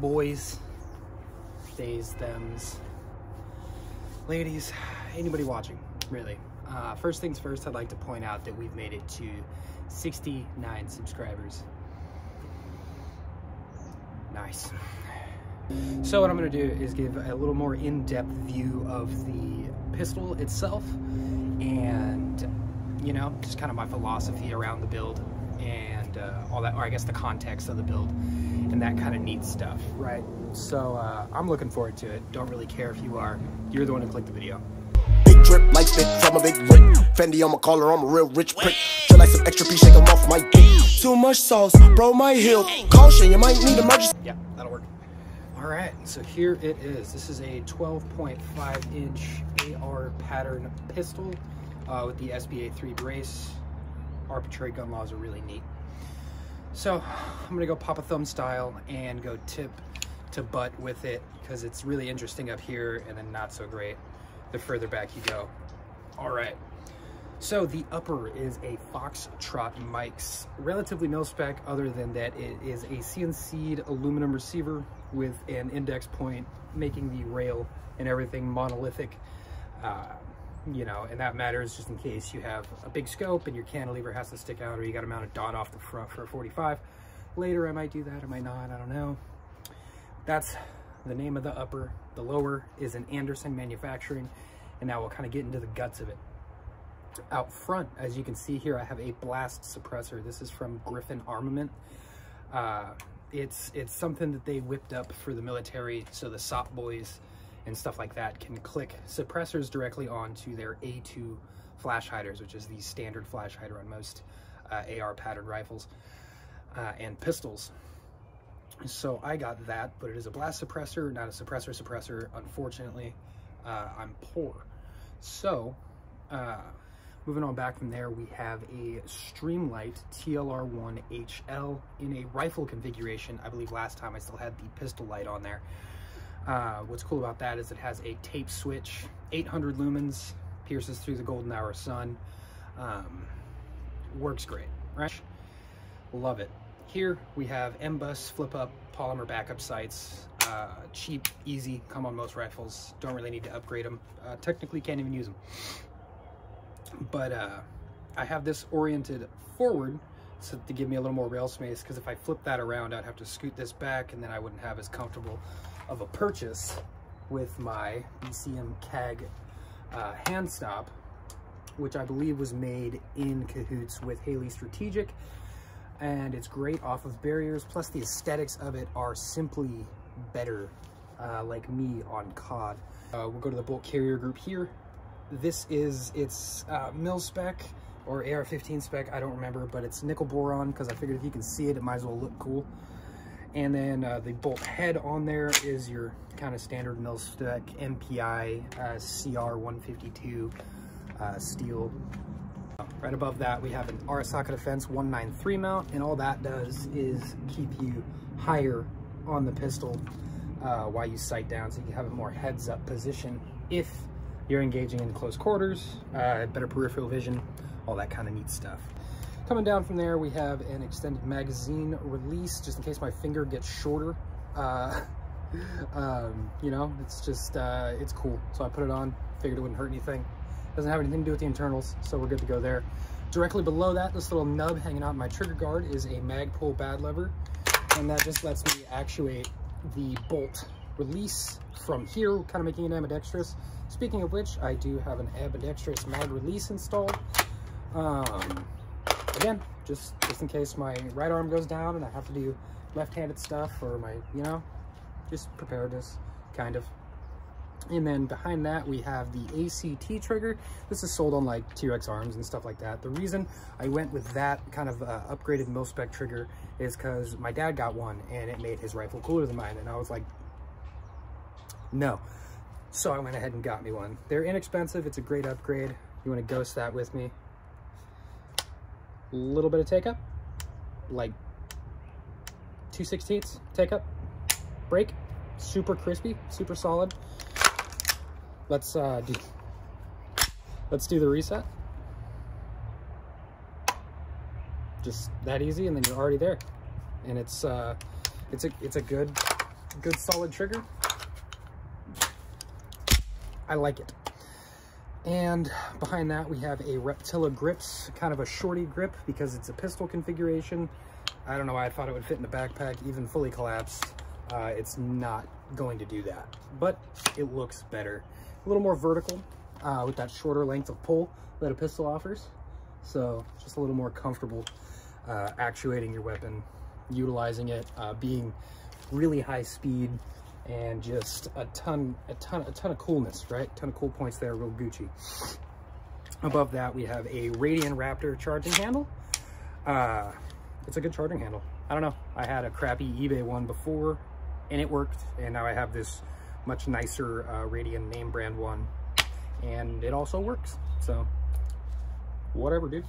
boys, theys, thems, ladies, anybody watching, really. Uh, first things first, I'd like to point out that we've made it to 69 subscribers. Nice. So what I'm going to do is give a little more in-depth view of the pistol itself and, you know, just kind of my philosophy around the build and uh, all that, or I guess the context of the build and that kind of neat stuff, right? So uh, I'm looking forward to it. Don't really care if you are. You're the one who clicked the video. Big drip like spit from a big rip. Fendi on my collar, I'm a real rich prick. Feel like some extra piece, shake 'em off my dick. Too much sauce, bro, my heel. Caution, you might need emergency. Yeah, that'll work. All right, so here it is. This is a 12.5 inch AR pattern pistol uh, with the SBA 3 brace. Arbitrary gun laws are really neat. So I'm gonna go Papa Thumb style and go tip to butt with it because it's really interesting up here and then not so great the further back you go. All right. So the upper is a Foxtrot Mike's, relatively no spec other than that it is a CNC'd aluminum receiver with an index point, making the rail and everything monolithic. Uh, you know, and that matters just in case you have a big scope and your cantilever has to stick out or you got to mount a dot off the front for a 45. Later I might do that, I might not, I don't know. That's the name of the upper. The lower is an Anderson Manufacturing, and now we'll kind of get into the guts of it. Out front, as you can see here, I have a blast suppressor. This is from Griffin Armament. Uh, it's, it's something that they whipped up for the military, so the SOP boys and stuff like that can click suppressors directly onto their A2 flash hiders, which is the standard flash hider on most uh, AR pattern rifles uh, and pistols. So I got that, but it is a blast suppressor, not a suppressor suppressor. Unfortunately, uh, I'm poor. So, uh, moving on back from there, we have a Streamlight TLR1 HL in a rifle configuration. I believe last time I still had the pistol light on there. Uh, what's cool about that is it has a tape switch, 800 lumens, pierces through the golden hour sun. Um, works great, right? Love it. Here we have MBUS flip-up polymer backup sights. Uh, cheap, easy, come on most rifles. Don't really need to upgrade them. Uh, technically can't even use them. But uh, I have this oriented forward so to give me a little more rail space because if I flip that around, I'd have to scoot this back and then I wouldn't have as comfortable of a purchase with my BCM KAG uh, hand stop, which I believe was made in cahoots with Haley Strategic and it's great off of barriers. Plus the aesthetics of it are simply better, uh, like me on COD. Uh, we'll go to the bolt carrier group here. This is its uh, mil spec or AR-15 spec, I don't remember, but it's nickel boron because I figured if you can see it, it might as well look cool. And then uh, the bolt head on there is your kind of standard mil spec MPI uh, CR152 uh, steel Right above that, we have an Arisaka Defense 193 mount, and all that does is keep you higher on the pistol uh, while you sight down, so you have a more heads-up position if you're engaging in close quarters, uh, better peripheral vision, all that kind of neat stuff. Coming down from there, we have an extended magazine release, just in case my finger gets shorter. Uh, um, you know, it's just, uh, it's cool. So I put it on, figured it wouldn't hurt anything. Doesn't have anything to do with the internals, so we're good to go there. Directly below that, this little nub hanging out my trigger guard is a Magpul bad lever, and that just lets me actuate the bolt release from here, kind of making it ambidextrous. Speaking of which, I do have an ambidextrous mag release installed. Um, again, just, just in case my right arm goes down and I have to do left-handed stuff or my, you know, just preparedness, kind of. And then behind that, we have the ACT trigger. This is sold on like T-Rex arms and stuff like that. The reason I went with that kind of uh, upgraded mil-spec trigger is because my dad got one and it made his rifle cooler than mine. And I was like, no. So I went ahead and got me one. They're inexpensive. It's a great upgrade. You want to ghost that with me. Little bit of take up, like 2 16ths take up, break, super crispy, super solid. Let's uh, do, let's do the reset. Just that easy, and then you're already there. And it's uh, it's a it's a good good solid trigger. I like it. And behind that, we have a Reptila Grips, kind of a shorty grip because it's a pistol configuration. I don't know why I thought it would fit in a backpack, even fully collapsed. Uh, it's not going to do that, but it looks better. A little more vertical uh, with that shorter length of pull that a pistol offers. So just a little more comfortable uh, actuating your weapon, utilizing it, uh, being really high speed, and just a ton, a ton, a ton of coolness, right? A ton of cool points there, real Gucci. Above that, we have a Radian Raptor charging handle. Uh, it's a good charging handle. I don't know. I had a crappy eBay one before and it worked. And now I have this much nicer uh, Radian name brand one and it also works. So whatever, dude.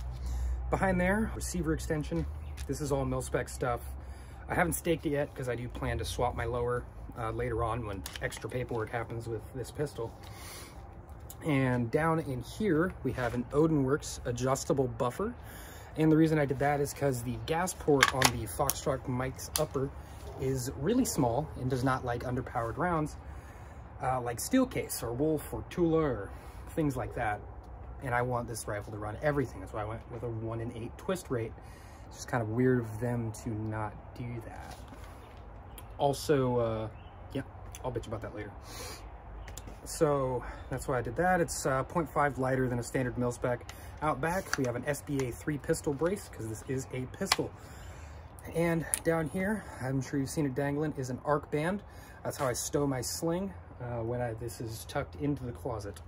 Behind there, receiver extension. This is all mil-spec stuff. I haven't staked it yet because I do plan to swap my lower uh, later on when extra paperwork happens with this pistol. And down in here, we have an Odinworks adjustable buffer. And the reason I did that is because the gas port on the Foxtrot Mike's upper is really small and does not like underpowered rounds, uh, like Steelcase or Wolf or Tula or things like that. And I want this rifle to run everything. That's why I went with a one in eight twist rate. It's just kind of weird of them to not do that. Also, uh, I'll bitch about that later. So that's why I did that. It's uh, 0.5 lighter than a standard mil spec. Out back, we have an SBA 3 pistol brace because this is a pistol. And down here, I'm sure you've seen it dangling, is an arc band. That's how I stow my sling uh, when I, this is tucked into the closet.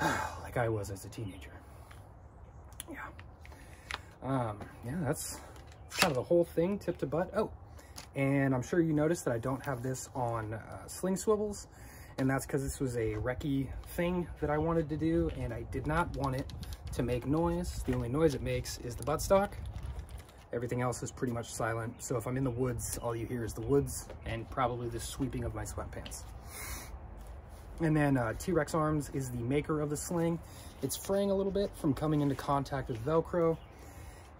like I was as a teenager. Yeah. Um, yeah, that's kind of the whole thing, tip to butt. Oh, and I'm sure you noticed that I don't have this on uh, sling swivels, and that's because this was a recce thing that I wanted to do, and I did not want it to make noise. The only noise it makes is the buttstock. Everything else is pretty much silent. So if I'm in the woods, all you hear is the woods and probably the sweeping of my sweatpants. And then uh, T-Rex Arms is the maker of the sling. It's fraying a little bit from coming into contact with Velcro.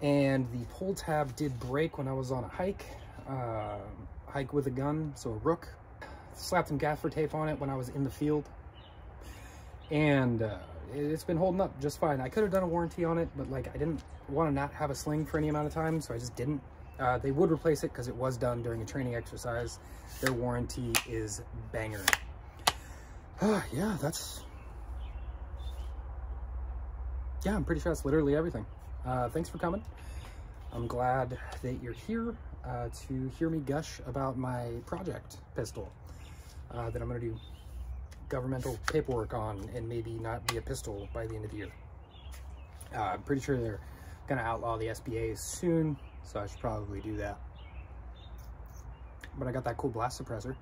And the pull tab did break when I was on a hike, uh, hike with a gun, so a rook. Slapped some gaffer tape on it when I was in the field. And uh, it's been holding up just fine. I could have done a warranty on it, but like I didn't want to not have a sling for any amount of time, so I just didn't. Uh, they would replace it because it was done during a training exercise. Their warranty is banger. Uh, yeah, that's... Yeah, I'm pretty sure that's literally everything. Uh, thanks for coming. I'm glad that you're here uh, to hear me gush about my project pistol uh, that I'm going to do governmental paperwork on and maybe not be a pistol by the end of the year. Uh, I'm pretty sure they're going to outlaw the SBAs soon, so I should probably do that. But I got that cool blast suppressor.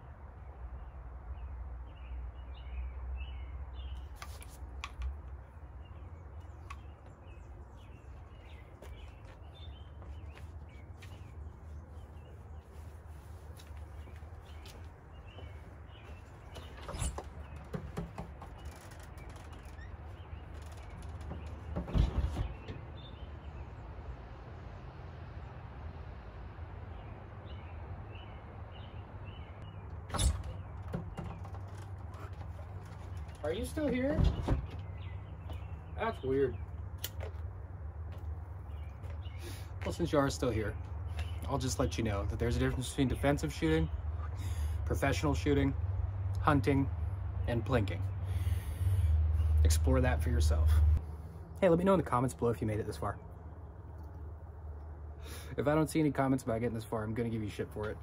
Are you still here? That's weird. Well, since you are still here, I'll just let you know that there's a difference between defensive shooting, professional shooting, hunting, and plinking. Explore that for yourself. Hey, let me know in the comments below if you made it this far. If I don't see any comments about getting this far, I'm gonna give you shit for it.